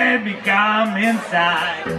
baby, come inside.